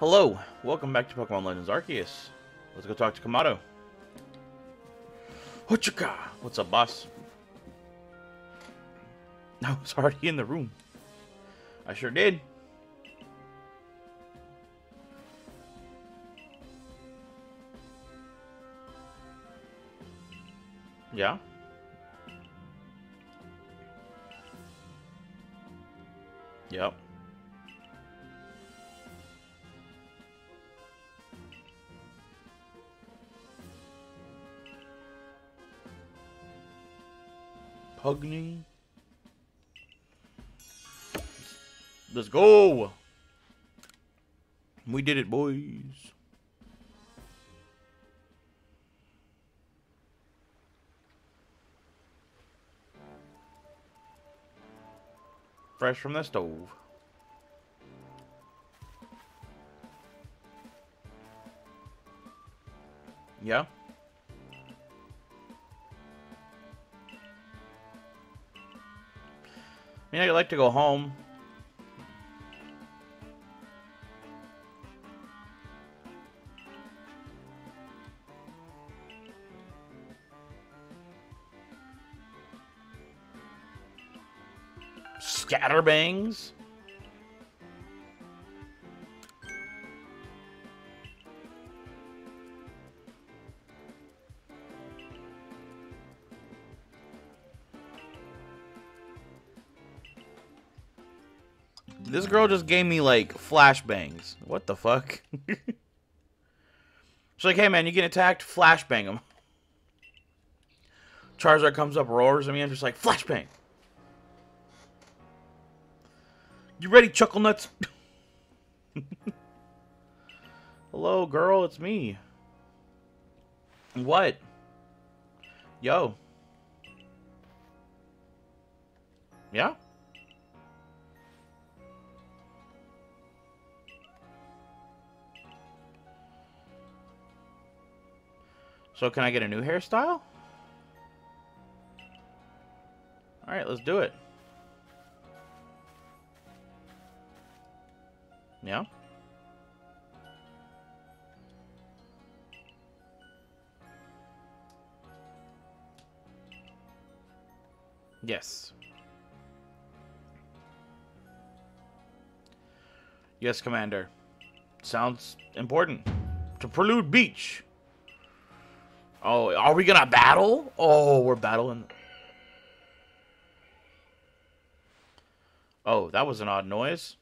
Hello, welcome back to Pokemon Legends Arceus. Let's go talk to Kamado. Hochika! What's up, boss? I was already in the room. I sure did. Yeah? Yep. Pugny. Let's go. We did it, boys. Fresh from the stove. Yeah? I mean, I'd like to go home. Scatterbangs? This girl just gave me like flashbangs. What the fuck? She's like, hey man, you get attacked, flashbang him. Charizard comes up, roars at me, I'm just like, flashbang. You ready, Chuckle Nuts? Hello, girl, it's me. What? Yo. Yeah? So can I get a new hairstyle? Alright, let's do it. Yeah? Yes. Yes, Commander. Sounds important. To Prelude Beach. Oh, are we gonna battle? Oh, we're battling. Oh, that was an odd noise.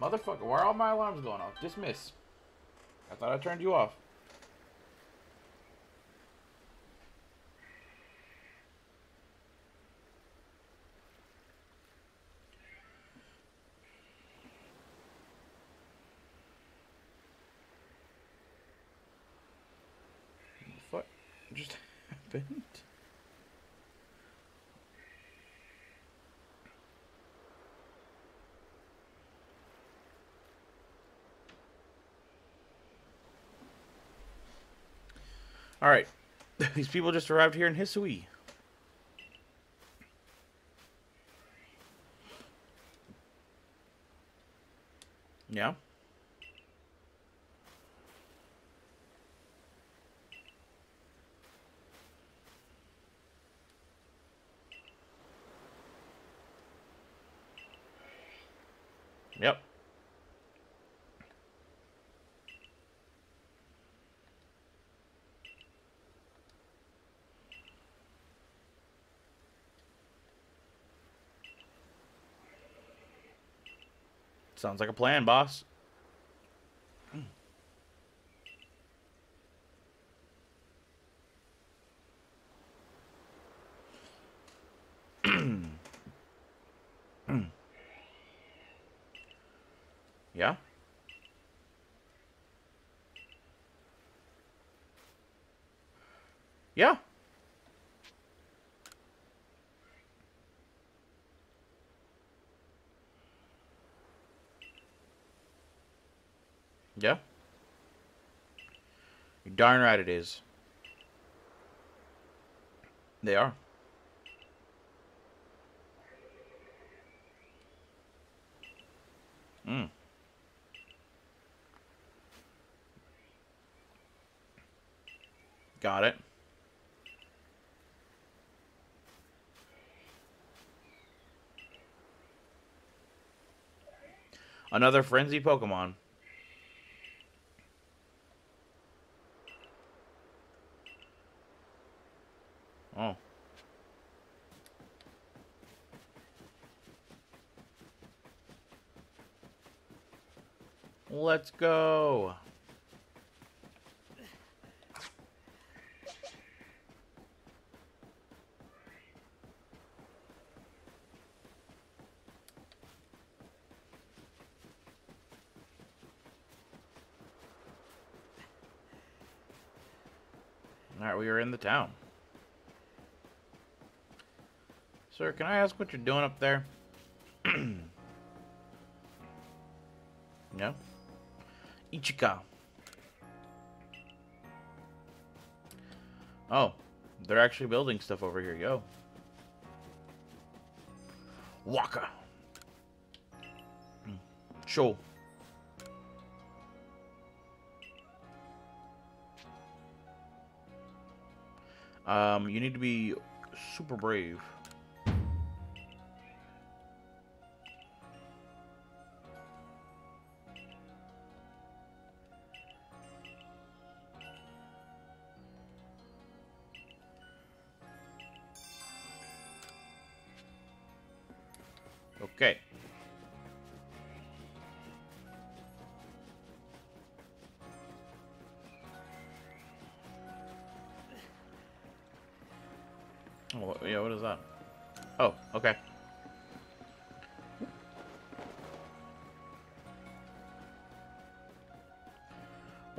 Motherfucker, why are all my alarms going off? Dismiss. I thought I turned you off. What just happened? Alright. These people just arrived here in Hisui. Yeah? Yep. Sounds like a plan, boss. yeah? Yeah. Yeah? You're darn right it is. They are. Mm. Got it. Another frenzy Pokemon. Let's go. Alright, we are in the town. Sir, can I ask what you're doing up there? Oh, they're actually building stuff over here. Yo. Waka. Show. Um, you need to be super brave.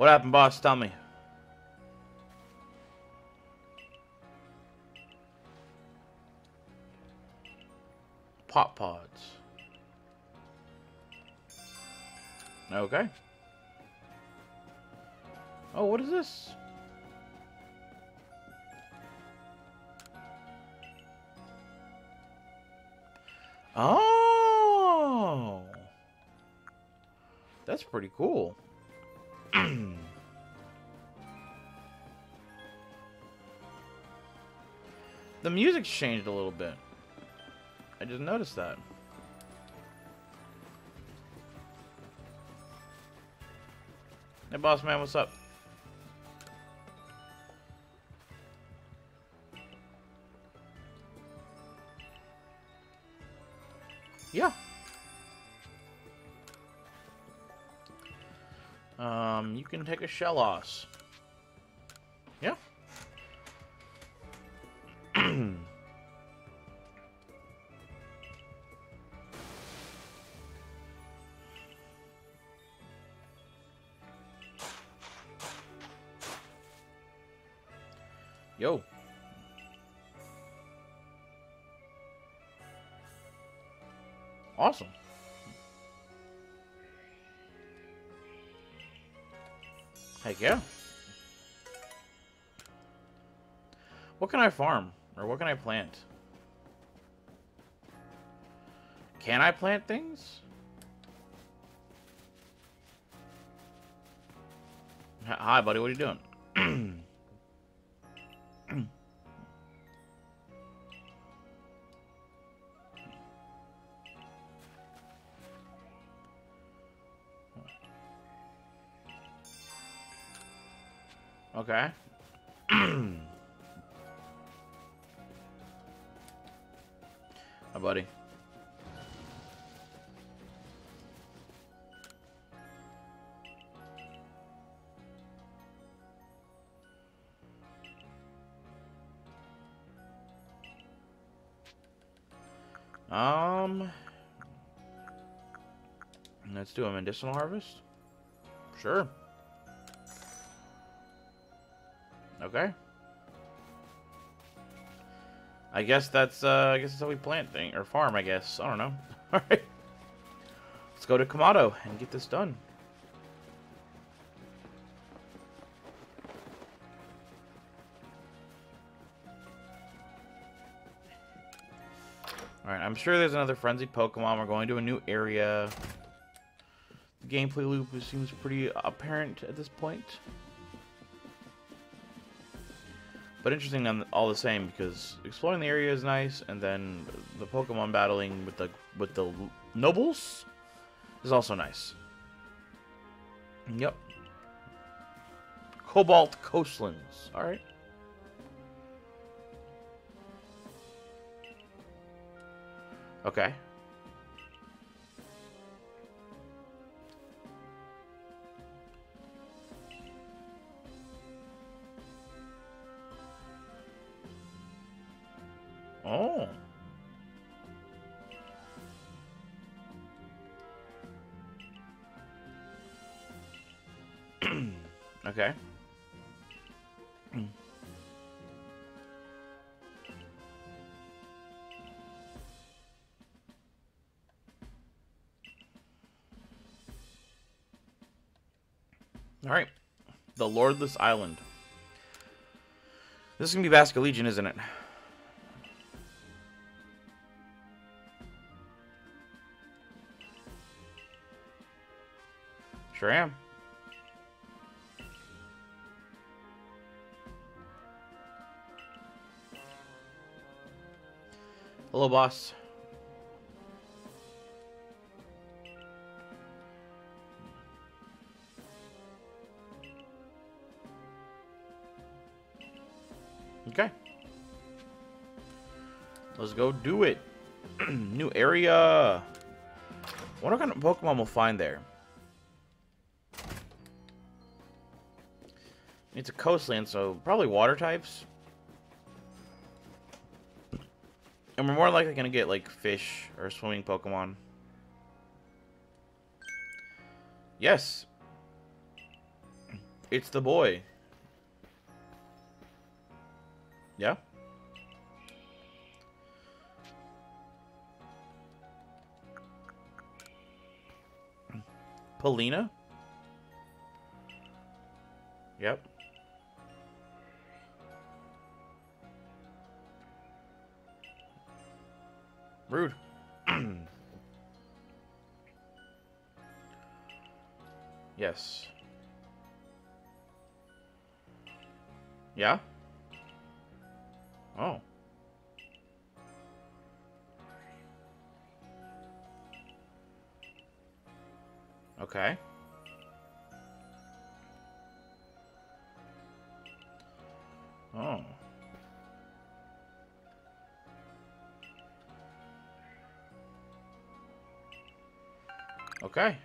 What happened, boss? Tell me. Pop pods. Okay. Oh, what is this? Oh. That's pretty cool. The music's changed a little bit. I just noticed that. Hey, boss man, what's up? Yeah. Um, you can take a Shellos. Yeah. Heck yeah. What can I farm? Or what can I plant? Can I plant things? Hi, buddy. What are you doing? Okay. Hi, buddy. Um, let's do a medicinal harvest. Sure. I guess that's uh I guess that's how we plant thing or farm, I guess. I don't know. Alright. Let's go to Kamado and get this done. Alright, I'm sure there's another frenzied Pokemon. We're going to a new area. The gameplay loop seems pretty apparent at this point. But interesting all the same because exploring the area is nice, and then the Pokemon battling with the with the nobles is also nice. Yep. Cobalt Coastlands. All right. Okay. Oh. okay. All right. The Lordless Island. This is going to be Basculegion, isn't it? Sure am. Hello, boss. Okay. Let's go do it. New area. What kind of Pokemon we'll find there? It's a coastland, so probably water types. And we're more likely going to get, like, fish or swimming Pokemon. Yes. It's the boy. Yeah? Polina? Yes. Yeah? Oh. Okay. Oh. Okay.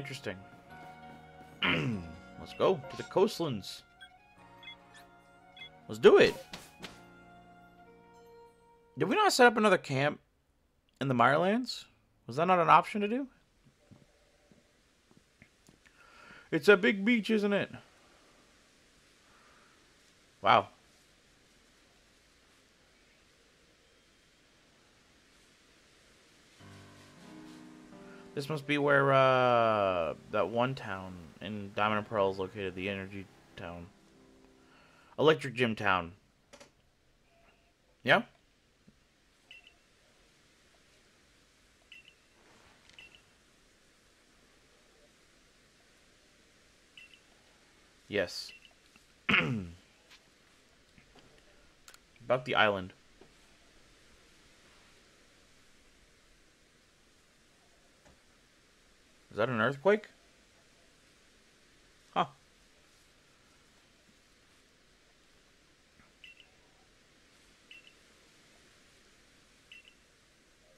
Interesting. Let's go to the coastlands. Let's do it. Did we not set up another camp in the Mirelands? Was that not an option to do? It's a big beach, isn't it? Wow. This must be where uh, that one town in Diamond and Pearl is located, the energy town. Electric Gym Town. Yeah? Yes. About the island. Is that an earthquake? Huh.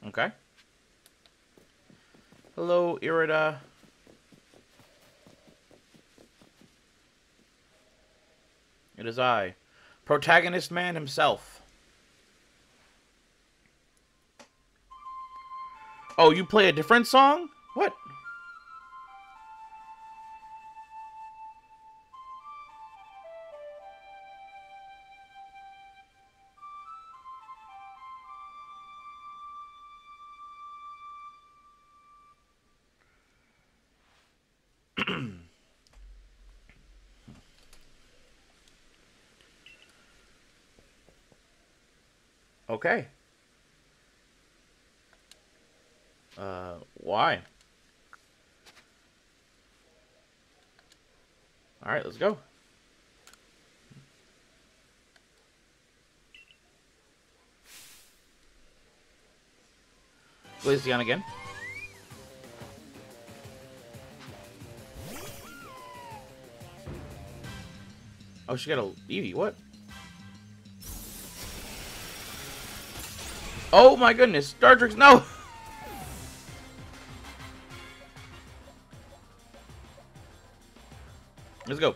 Okay. Hello, Irida. It is I, protagonist man himself. Oh, you play a different song? What? Okay. Uh, why? Alright, let's go. Glaceon again. Oh, she got a Eevee. What? Oh my goodness. Dartrix, no! Let's go.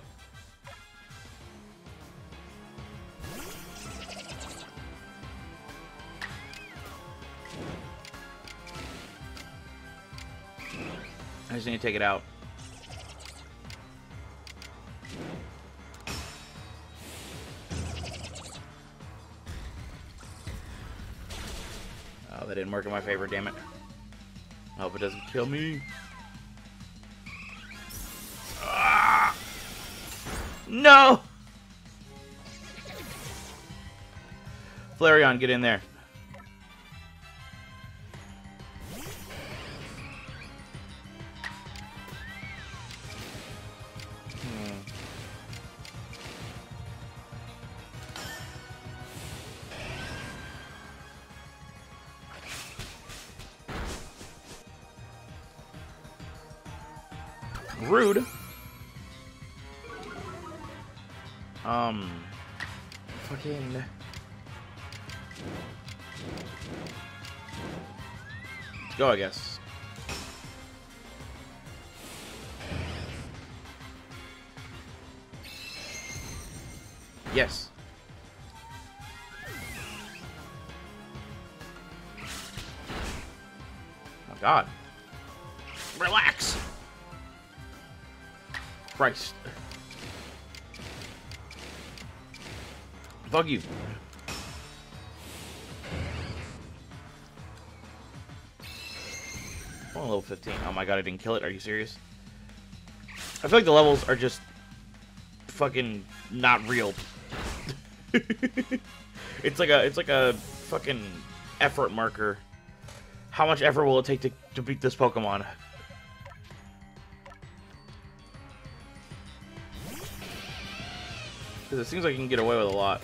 I just need to take it out. Work in my favor, damn it. I hope it doesn't kill me. Ah! No! Flareon, get in there. Yes. Oh, God. Relax. Christ. Fuck you. Oh, level 15. Oh my god, I didn't kill it. Are you serious? I feel like the levels are just fucking not real. it's like a it's like a fucking effort marker. How much effort will it take to, to beat this Pokemon? Because it seems like you can get away with a lot.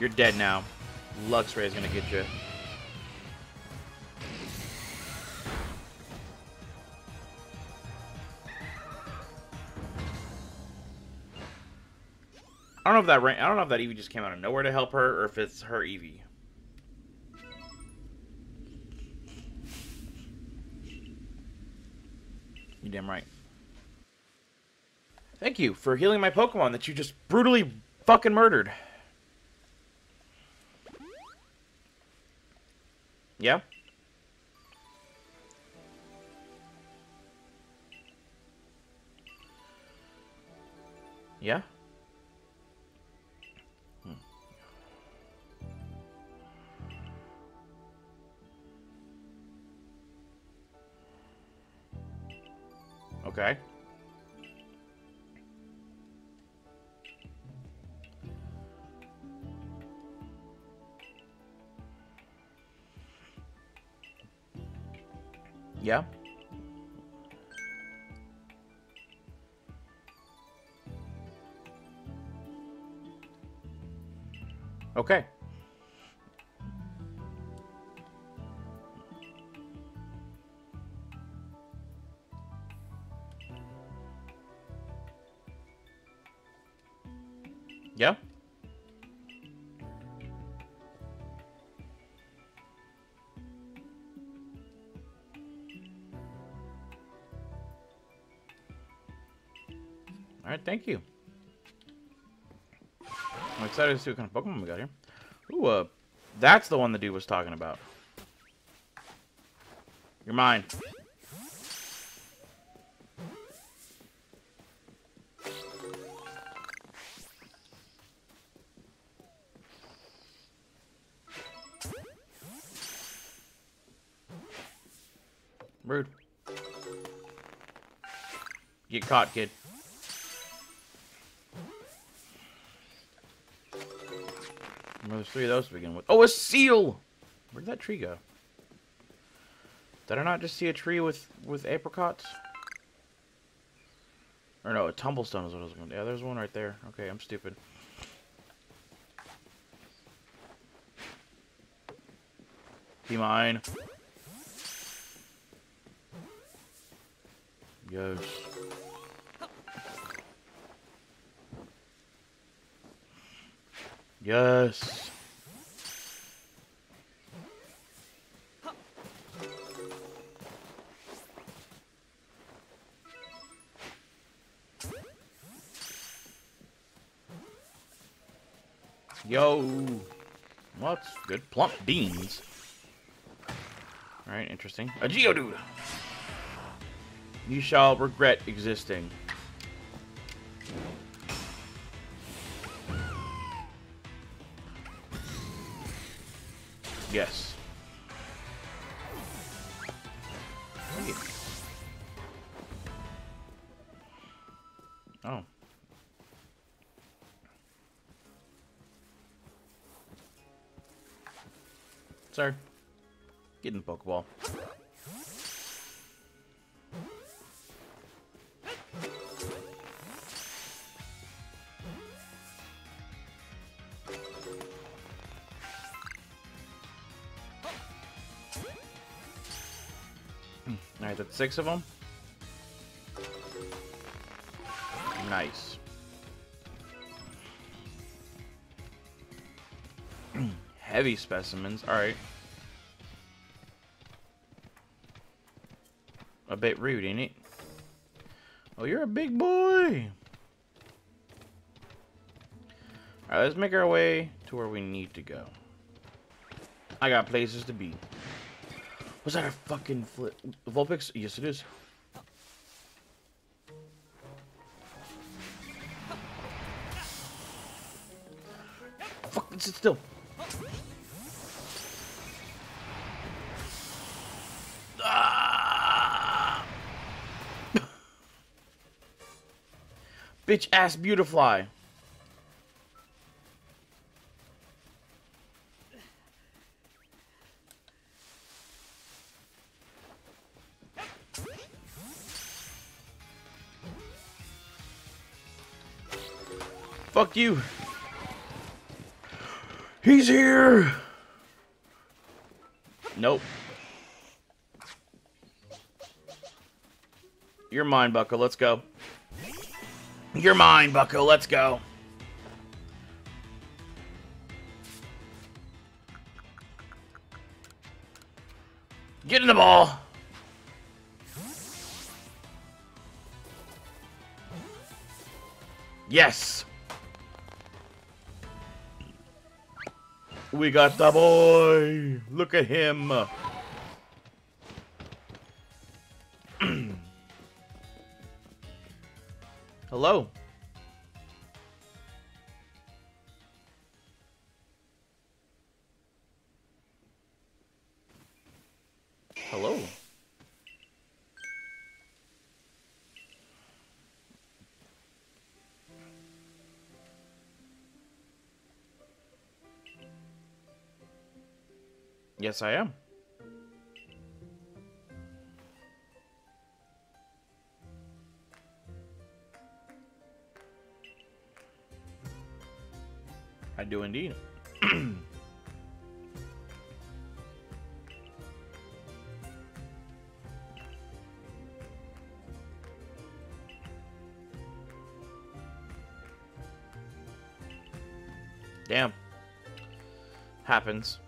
You're dead now. Luxray is gonna get you. Know if that I don't know if that Eevee just came out of nowhere to help her or if it's her Eevee. You damn right. Thank you for healing my Pokemon that you just brutally fucking murdered. Yeah? Yeah? Okay. Yeah? Okay. Alright, thank you. I'm excited to see what kind of Pokemon we got here. Ooh, uh, that's the one the dude was talking about. You're mine. Rude. Get caught, kid. Three of those to begin with. Oh, a seal! Where'd that tree go? Did I not just see a tree with, with apricots? Or no, a tumblestone is what I was going to... Yeah, there's one right there. Okay, I'm stupid. Be mine. Yes. Yes. Yo. What's good? Plump beans. Alright, interesting. A Geodude! You shall regret existing. Six of them. Nice. Heavy specimens. Alright. A bit rude, ain't it? Oh, you're a big boy. Alright, let's make our way to where we need to go. I got places to be. Was that a fucking flip? Vulpix? Yes, it is. Fuck, sit still. Ah! Bitch ass Beautifly. You. He's here. Nope. You're mine, Bucko. Let's go. You're mine, Bucko. Let's go. Get in the ball. Yes. We got the boy. Look at him. Hello. Yes, I am. I do indeed. Damn. Happens.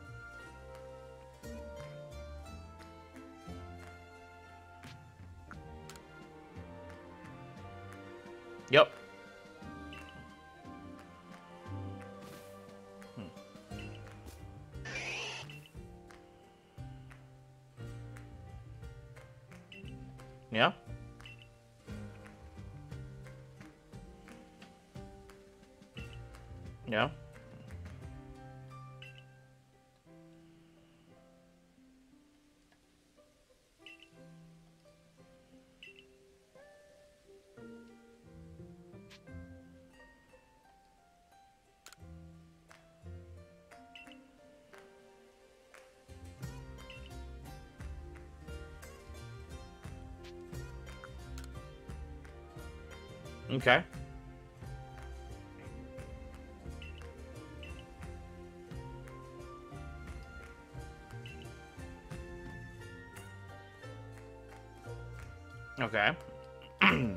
Yep. Okay. Okay.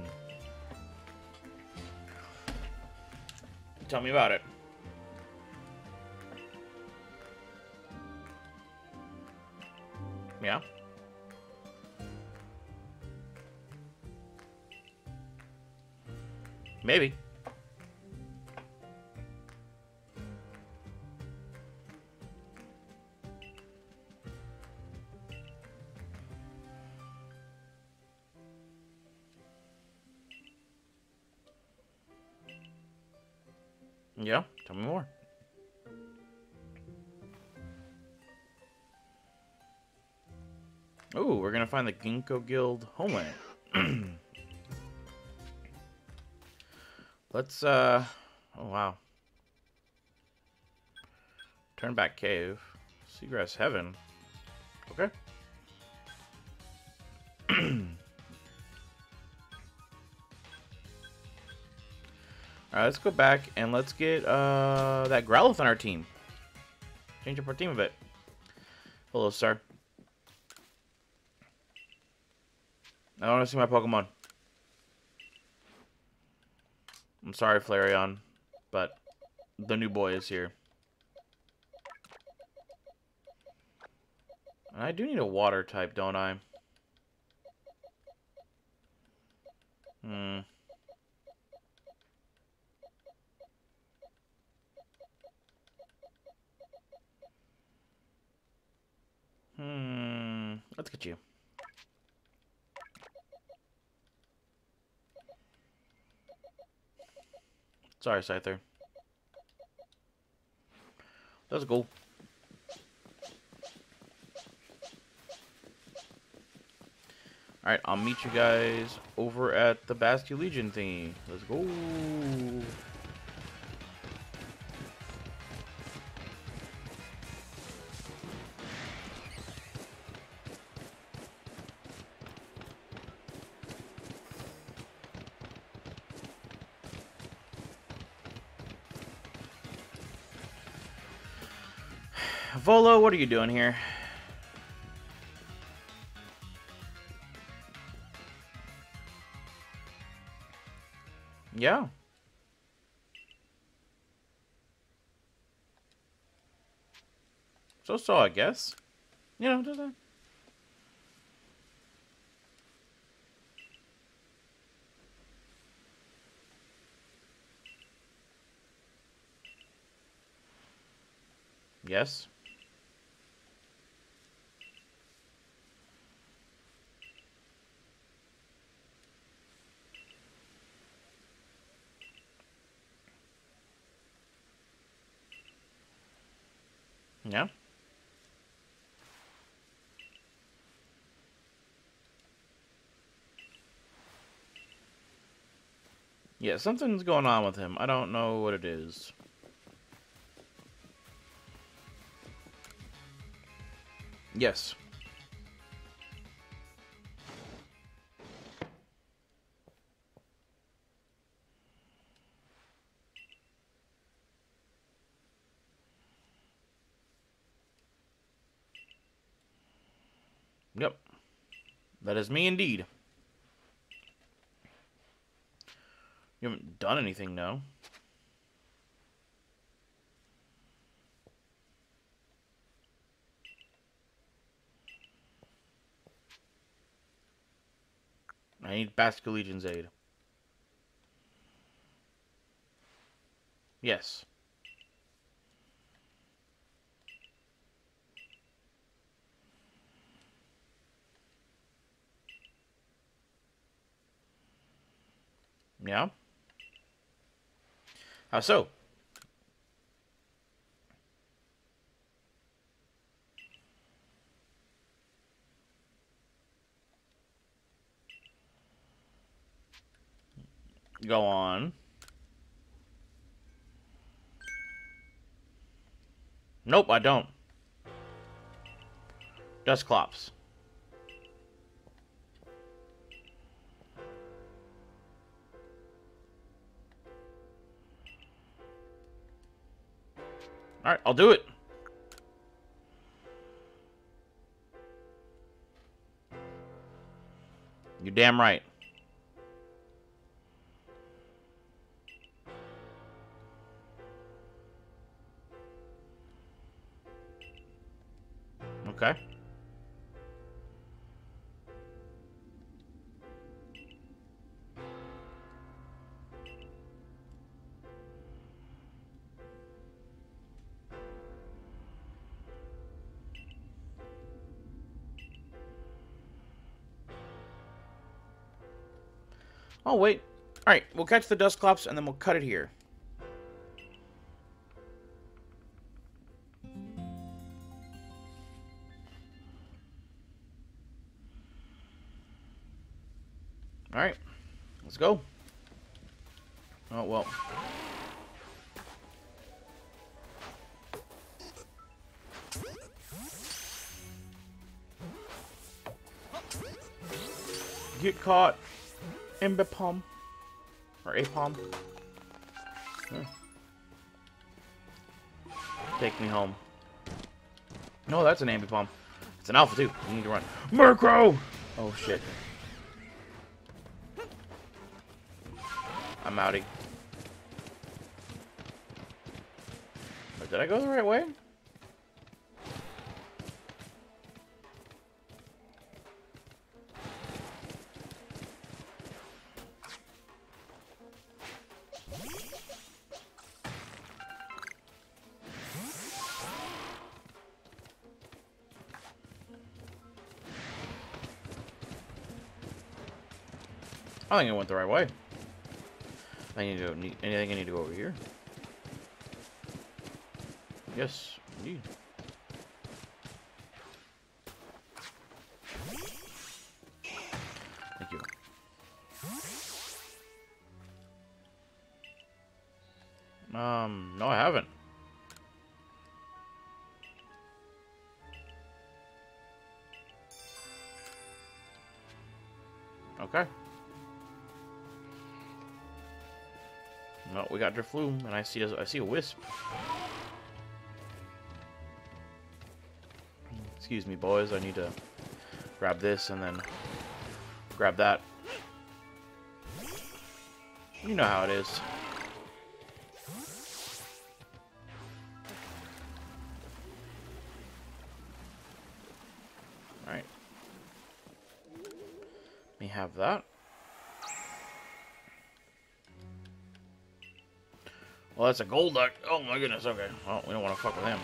Tell me about it. Yeah. Maybe. Yeah, tell me more. Ooh, we're gonna find the Ginkgo Guild homeland. Let's, uh... Oh, wow. Turnback Cave. Seagrass Heaven. Okay. Alright, let's go back and let's get uh, that Growlithe on our team. Change up our team a bit. Hello, sir. I want to see my Pokemon. I'm sorry, Flareon, but the new boy is here. And I do need a water type, don't I? Hmm. Hmm. Let's get you. Sorry, Scyther. Let's go. Alright, I'll meet you guys over at the Basculegion thingy. Let's go. Volo, what are you doing here? Yeah. So so, I guess. You know, does that? Uh, yes. Yeah. Yeah, something's going on with him. I don't know what it is. Yes. That is me indeed. You haven't done anything, no? I need Basculegion's aid. Yes. Yeah? How so? Go on. Nope, I don't. Dusclops. Alright, I'll do it. You're damn right. Oh, wait. Alright, we'll catch the Dusclops and then we'll cut it here. Alright, let's go. Oh, well. Get caught. Ambipom. Or Aipom. Hmm. Take me home. No, that's an Ambipom. It's an Alpha, too. You need to run. Murkrow! Oh, shit. I'm outie. Did I go the right way? I think I went the right way. I need to go, anything I need to go over here? Yes, indeed. Got Drifloon, and I see a, I see a Wisp. Excuse me, boys. I need to grab this and then grab that. You know how it is. Alright. Let me have that. Well, that's a Golduck. Oh my goodness, okay. Well, we don't want to fuck with him.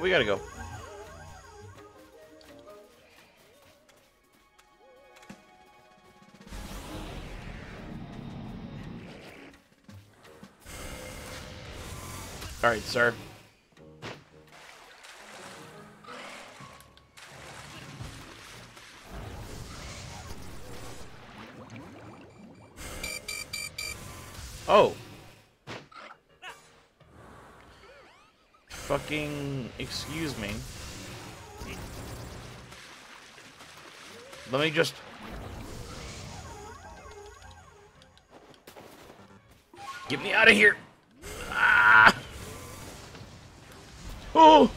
Well, we gotta go. Alright, sir. Fucking excuse me. Let me just... Get me out of here! Ah! Oh!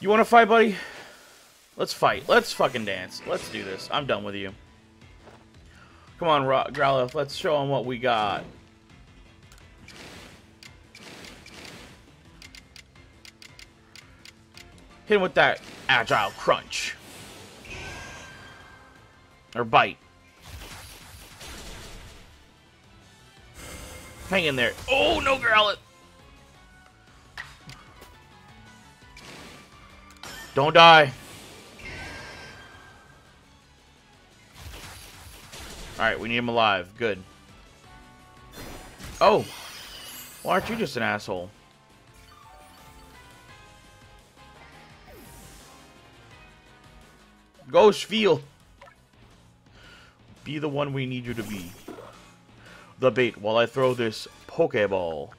You want to fight, buddy? Let's fight. Let's fucking dance. Let's do this. I'm done with you. Come on, Growlithe. Let's show him what we got. Hit him with that agile crunch. Or bite. Hang in there. Oh, no, Growlithe. Don't die. Alright, we need him alive. Good. Oh! Why aren't you just an asshole? Ghost Field! Be the one we need you to be. The bait while I throw this Pokeball.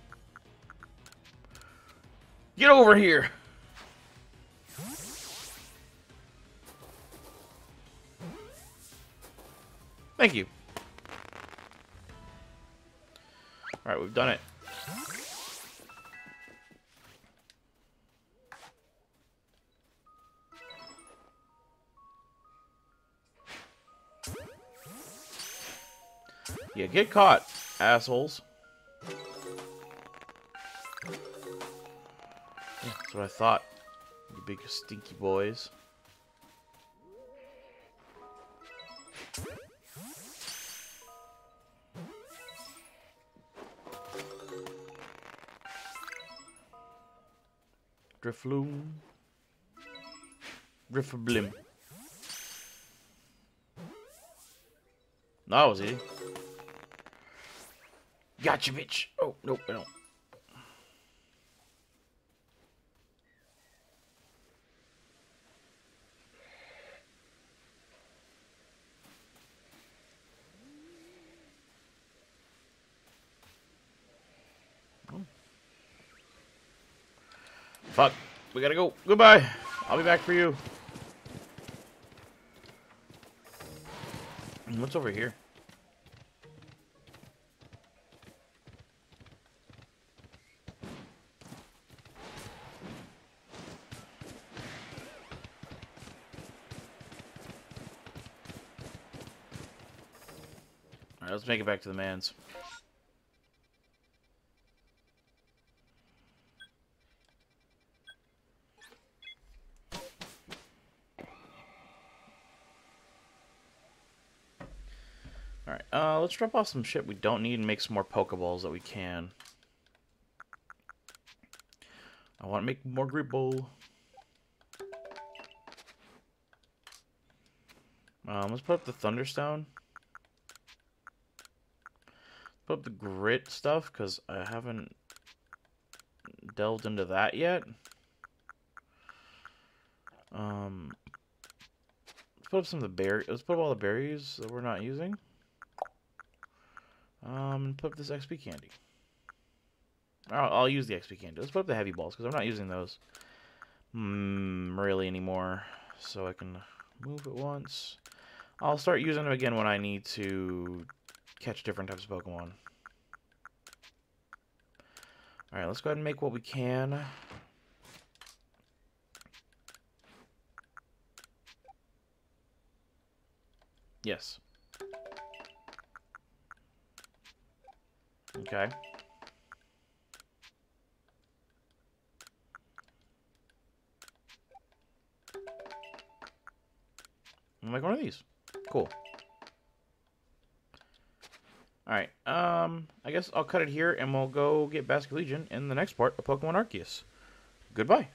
Get over here! Thank you. Alright, we've done it. Yeah, get caught, assholes. Yeah, that's what I thought. You big stinky boys. Drifloon. Drifblim. That was easy. Gotcha, bitch. Oh, nope, I don't. Fuck. We gotta go. Goodbye. I'll be back for you. Mm, what's over here? Alright, let's make it back to the man's. Alright, uh, let's drop off some shit we don't need and make some more Pokeballs that we can. I want to make more Ball. Um, let's put up the Thunderstone. Put up the Grit stuff, because I haven't delved into that yet. Um, let's put up some of the berries. Let's put up all the berries that we're not using. Um, put up this XP candy. I'll, I'll, use the XP candy. Let's put up the heavy balls, because I'm not using those mm, really anymore. So I can move it once. I'll start using them again when I need to catch different types of Pokemon. Alright, let's go ahead and make what we can. Yes. Okay. I'm like one of these. Cool. Alright, um, I guess I'll cut it here and we'll go get Basculegion in the next part of Pokemon Arceus. Goodbye.